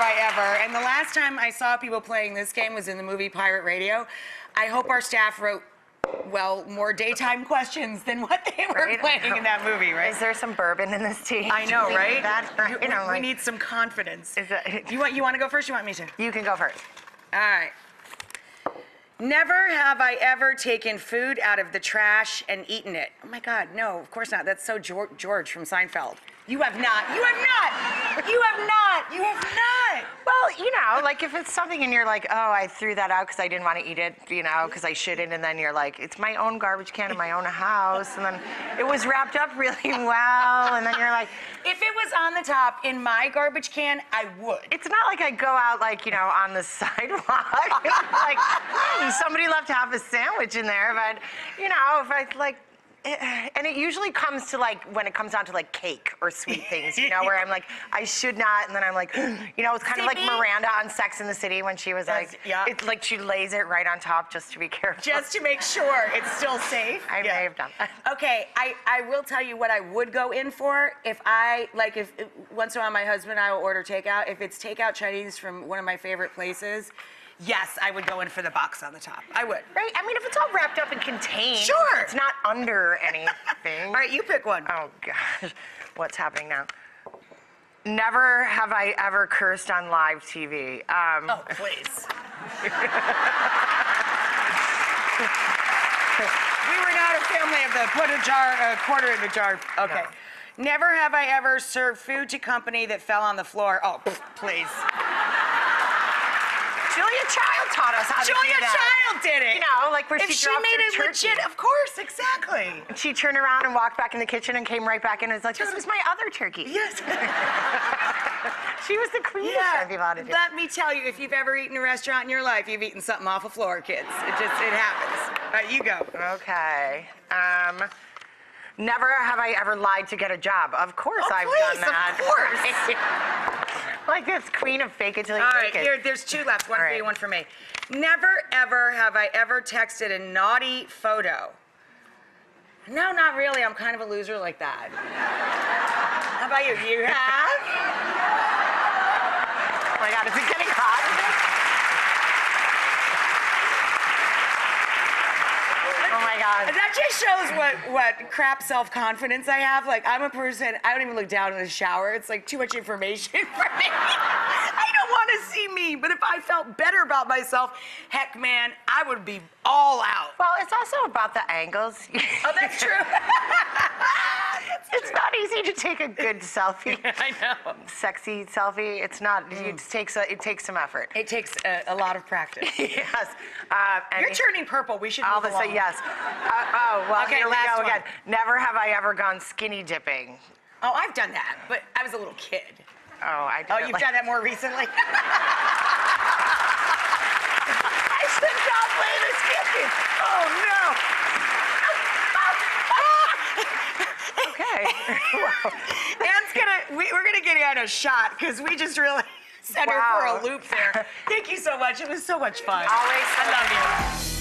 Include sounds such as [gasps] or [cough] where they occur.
I ever. And the last time I saw people playing this game was in the movie Pirate Radio. I hope our staff wrote, well, more daytime questions than what they were Right. playing in that movie, right? Is there some bourbon in this tea? I know, Do we need right? [laughs] That, You- you know, we like, need some confidence. Is that- You want you want to go first? You want me to? you can go first. All right. Never have I ever taken food out of the trash and eaten it. Oh my God, no, of course not. That's so George, George from Seinfeld. You have not. You have not. You have not. You have not. Well, you know, like if it's something and you're like, oh, I threw that out because I didn't want to eat it, you know, because I shouldn't, and then you're like, it's my own garbage can in my own house, and then it was wrapped up really [laughs] well, and then you're like, If it was on the top in my garbage can, I would. it's not like I go out like you know on the [laughs] sidewalk, [laughs] like "Hmm, somebody left half a sandwich in there, but you know if I like. Eh, And it usually comes to like when it comes down to like cake or sweet things, you know, [laughs] where I'm like, I should not, and then I'm like, [gasps] you know, it's kind of like Miranda on Sex in the City when she was That's- like, yeah. it's like she lays it right on top just to be careful. Just to make sure it's still safe. I Yeah. may have done that. [laughs] Okay, I, I will tell you what I would go in for if I like if, if once in a while my husband and I will order takeout. If it's takeout Chinese from one of my favorite places, yes, I would go in for the box on the top. I would. Right? I mean, if it's all wrapped up and contained, Sure. it's not under anything. [laughs] All right, you pick one. Oh gosh, what's happening now? Never have I ever cursed on live TV. Um, Oh, please. [laughs] we were not a family of the put a jar, a quarter in the jar. Okay. Never have I ever served food to company that fell on the floor. Oh, [laughs] please. Julia Child taught us how to Julia do that. Child did it. You know, like where if she she made her it turkey. legit, of course, exactly. She turned around and walked back in the kitchen and came right back in and was like, "This was my other turkey." Yes. [laughs] She was the queen of yeah. showing people how to do. it. Let me tell you, if you've ever eaten a restaurant in your life, you've eaten something off a floor, kids. It just it happens. All right, you go. Okay. Um, never have I ever lied to get a job. Of course Oh, I've please, done that. of course. [laughs] like this queen of fake it till you All make right, it. here, there's two left. One All for you, right. one for me. Never, ever have I ever texted a naughty photo. No, not really. I'm kind of a loser like that. How about you? You have? Oh my God, is it getting hot? Oh my God. That just shows what what crap self confidence I have. Like I'm a person. I don't even look down in the shower. It's like too much information [laughs] for me. I don't want to see me. But if I felt better about myself, heck, man, I would be all out. Well, it's also about the angles. Oh, that's [laughs] true. [laughs] it's not easy to take a good [laughs] selfie, I know. sexy selfie. It's not. It takes a, it takes some effort. It takes a, a lot of practice. [laughs] yes. Uh, and You're turning purple. We should All of a sudden, yes. Uh, oh, well, Okay, here we go one. again. Never have I ever gone skinny dipping. Oh, I've done that, but I was a little kid. Oh, I did Oh, you've like- done that more recently? [laughs] I should not play this game. Oh no. [laughs] Anne's gonna, we, we're gonna get Anne a shot because we just really [laughs] sent her for a loop there. Thank you so much. It was so much fun. Always I love you.